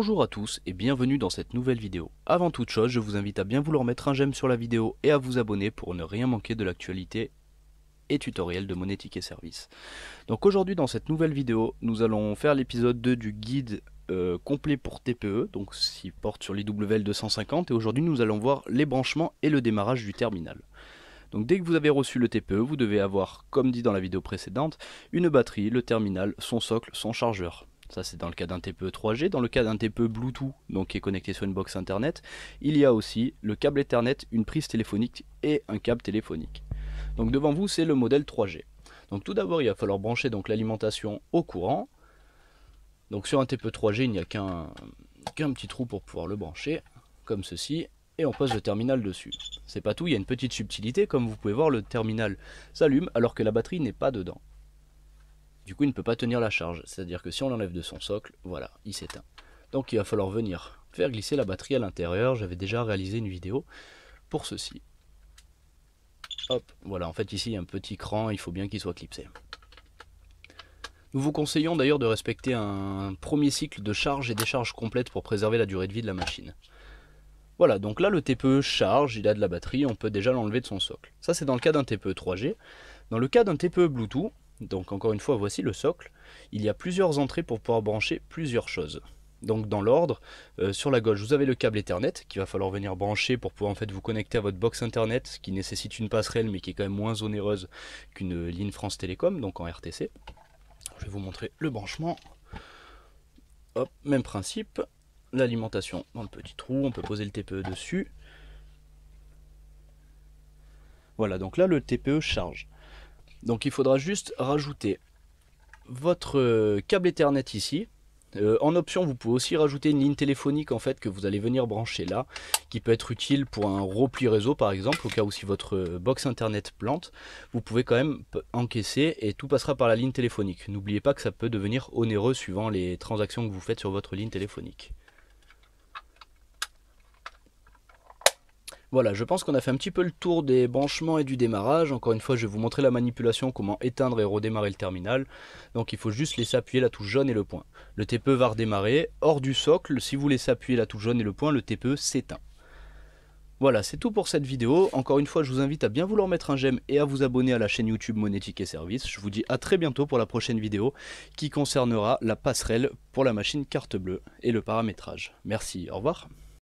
Bonjour à tous et bienvenue dans cette nouvelle vidéo. Avant toute chose, je vous invite à bien vouloir mettre un j'aime sur la vidéo et à vous abonner pour ne rien manquer de l'actualité et tutoriel de Monétique et Services. Donc aujourd'hui dans cette nouvelle vidéo, nous allons faire l'épisode 2 du guide euh, complet pour TPE, donc qui porte sur l'IWL 250 et aujourd'hui nous allons voir les branchements et le démarrage du terminal. Donc dès que vous avez reçu le TPE, vous devez avoir, comme dit dans la vidéo précédente, une batterie, le terminal, son socle, son chargeur. Ça c'est dans le cas d'un TPE 3G. Dans le cas d'un TPE Bluetooth, donc qui est connecté sur une box internet, il y a aussi le câble Ethernet, une prise téléphonique et un câble téléphonique. Donc devant vous c'est le modèle 3G. Donc tout d'abord il va falloir brancher l'alimentation au courant. Donc sur un TPE 3G il n'y a qu'un petit trou pour pouvoir le brancher, comme ceci, et on pose le terminal dessus. C'est pas tout, il y a une petite subtilité, comme vous pouvez voir le terminal s'allume alors que la batterie n'est pas dedans. Du coup, il ne peut pas tenir la charge. C'est-à-dire que si on l'enlève de son socle, voilà, il s'éteint. Donc il va falloir venir faire glisser la batterie à l'intérieur. J'avais déjà réalisé une vidéo pour ceci. Hop, voilà, en fait ici il y a un petit cran, il faut bien qu'il soit clipsé. Nous vous conseillons d'ailleurs de respecter un premier cycle de charge et décharge complète pour préserver la durée de vie de la machine. Voilà, donc là le TPE charge, il a de la batterie, on peut déjà l'enlever de son socle. Ça c'est dans le cas d'un TPE 3G. Dans le cas d'un TPE Bluetooth, donc encore une fois, voici le socle. Il y a plusieurs entrées pour pouvoir brancher plusieurs choses. Donc dans l'ordre, euh, sur la gauche, vous avez le câble Ethernet qu'il va falloir venir brancher pour pouvoir en fait vous connecter à votre box internet, qui nécessite une passerelle mais qui est quand même moins onéreuse qu'une ligne France Télécom, donc en RTC. Je vais vous montrer le branchement. Hop, même principe. L'alimentation dans le petit trou, on peut poser le TPE dessus. Voilà, donc là le TPE charge. Donc il faudra juste rajouter votre euh, câble Ethernet ici. Euh, en option, vous pouvez aussi rajouter une ligne téléphonique en fait que vous allez venir brancher là, qui peut être utile pour un repli réseau par exemple, au cas où si votre euh, box internet plante, vous pouvez quand même encaisser et tout passera par la ligne téléphonique. N'oubliez pas que ça peut devenir onéreux suivant les transactions que vous faites sur votre ligne téléphonique. Voilà, je pense qu'on a fait un petit peu le tour des branchements et du démarrage. Encore une fois, je vais vous montrer la manipulation, comment éteindre et redémarrer le terminal. Donc il faut juste laisser appuyer la touche jaune et le point. Le TPE va redémarrer. Hors du socle, si vous laissez appuyer la touche jaune et le point, le TPE s'éteint. Voilà, c'est tout pour cette vidéo. Encore une fois, je vous invite à bien vouloir mettre un j'aime et à vous abonner à la chaîne YouTube Monétique et Services. Je vous dis à très bientôt pour la prochaine vidéo qui concernera la passerelle pour la machine carte bleue et le paramétrage. Merci, au revoir.